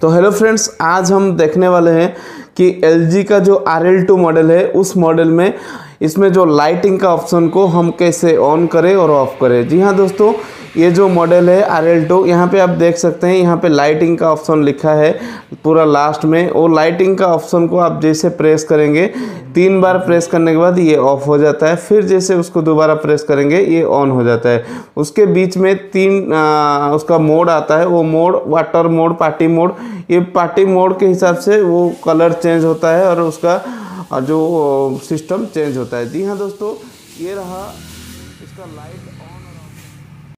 तो hello friends आज हम देखने वाले हैं कि एलजी का जो आर एल टू मॉडल है, उस मॉडल में इसमें जो लाइटिंग का ऑप्शन को हम कैसे ऑन करें और ऑफ़ करें। जी हाँ दोस्तों ये जो मॉडल है आर एल टू यहाँ पर आप देख सकते हैं यहाँ पे लाइटिंग का ऑप्शन लिखा है पूरा लास्ट में वो लाइटिंग का ऑप्शन को आप जैसे प्रेस करेंगे तीन बार प्रेस करने के बाद ये ऑफ़ हो जाता है फिर जैसे उसको दोबारा प्रेस करेंगे ये ऑन हो जाता है। उसके बीच में तीन आ, उसका मोड आता है वो mode water mode party mode ये पार्टी मोड के हिसाब से वो कलर चेंज होता है और उसका जो सिस्टम चेंज होता है। जी हाँ दोस्तों ये रहा इसका लाइट